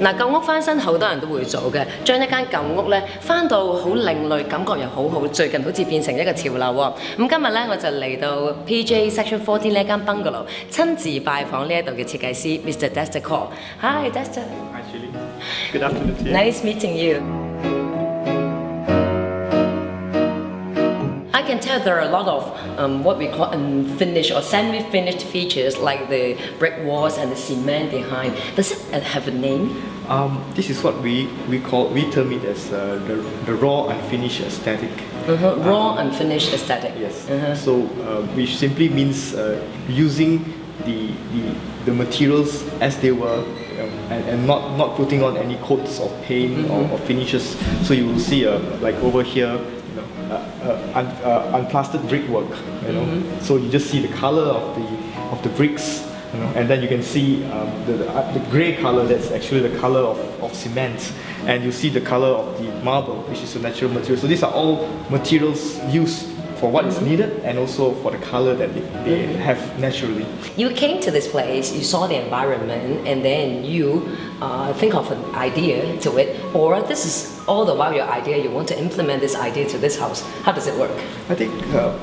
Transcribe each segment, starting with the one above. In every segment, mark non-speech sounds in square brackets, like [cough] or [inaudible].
嗱，舊屋翻新好多人都會做嘅，將一間舊屋咧翻到好另類，感覺又好好，最近好似變成一個潮流喎。咁今日咧我就嚟到 PJ Section Forty 呢一間 bungalow，親自拜訪呢一度嘅設計師 Mr. Dexter Cole。Hi Dexter。Hi, Julie. Good afternoon. Nice meeting you. I can tell there are a lot of um, what we call unfinished or semi-finished features like the brick walls and the cement behind. Does it have a name? Um, this is what we, we call, we term it as uh, the, the raw unfinished aesthetic. Uh-huh. Raw unfinished aesthetic. Yes. So, uh, which simply means uh, using the, the, the materials as they were um, and, and not, not putting on any coats of paint or, or finishes. So you will see, uh, like over here, un, uh, unplastered brickwork. You know, so you just see the color of the of the bricks. You know, and then you can see um, the, the, uh, the grey color that's actually the color of, of cement and you see the color of the marble which is a natural material so these are all materials used for what is needed and also for the color that they, they have naturally You came to this place, you saw the environment, and then you uh, think of an idea to it, or this is all the while your idea, you want to implement this idea to this house. How does it work? I think uh,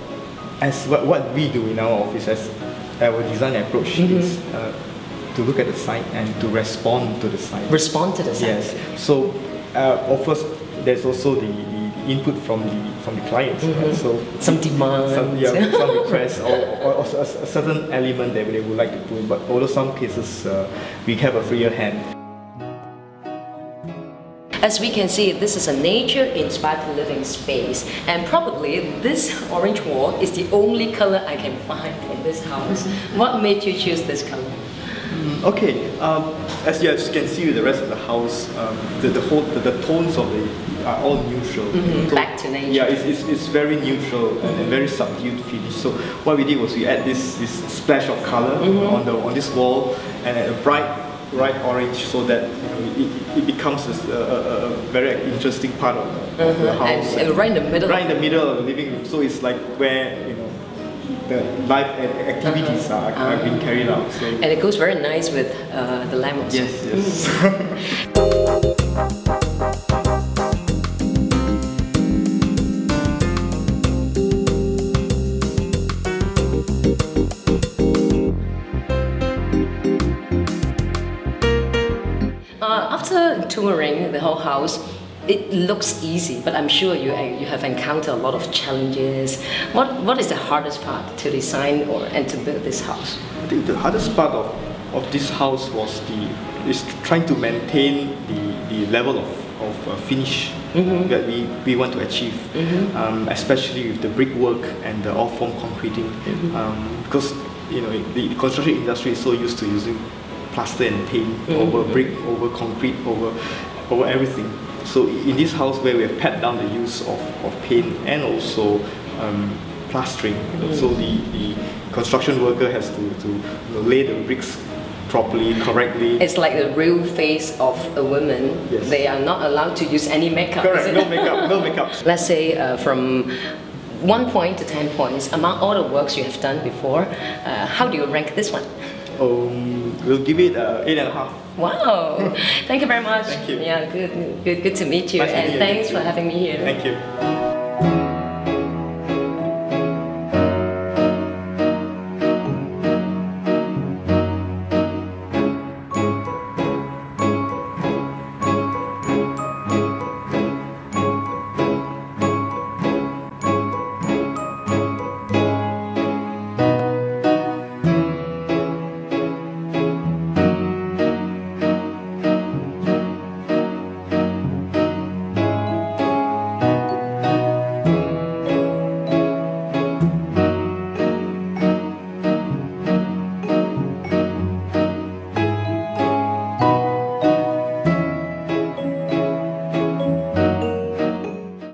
as what, what we do in our office as our design approach is uh, to look at the site and to respond to the site Respond to the site. Yes. So, uh, of course, there's also the, the input from the from the client. right? So Some demand, some, yeah, [laughs] some requests or, or, or a, a certain element that they would like to put. But although some cases uh, we have a freer hand. As we can see, this is a nature-inspired living space, and probably this orange wall is the only color I can find in this house. What made you choose this color? Okay. Um, as you as you can see with the rest of the house, um, the the, whole, the the tones of the are all neutral. So- Back to nature. Yeah, it's, it's, it's very neutral and, and very subdued finish. So what we did was we add this this splash of color on the on this wall and a bright bright orange so that you know, it, it becomes a, a, a very interesting part of the, of the Uh-huh, and- house. and right in the middle. Right in the middle of the living room. So it's like where you know the life and activities are, are being carried out. So And it goes very nice with uh, the lemons. yes, yes. [laughs] Uh, after touring the whole house, it looks easy, but I'm sure you uh, you have encountered a lot of challenges. What what is the hardest part to design or and to build this house? I think the hardest part of, of this house was the is trying to maintain the, the level of, of uh, finish that we, we want to achieve, um, especially with the brickwork and the all form concreting, um, because you know the, the construction industry is so used to using plaster and paint over brick, over concrete, over over everything. So in this house where we have pared down the use of, of paint and also um, plastering, you know, so the, the construction worker has to, to you know, lay the bricks properly, correctly. It's like the real face of a woman. Yes. They are not allowed to use any makeup. Correct, no makeup, no [laughs] makeup. Let's say uh, from one point to ten points among all the works you have done before. Uh, how do you rank this one? Um, we'll give it uh, eight and a half. Wow! Thank you very much. Thank you. Yeah, good, good, good to meet you, Nice and meeting you. thanks for having me here. Thank you.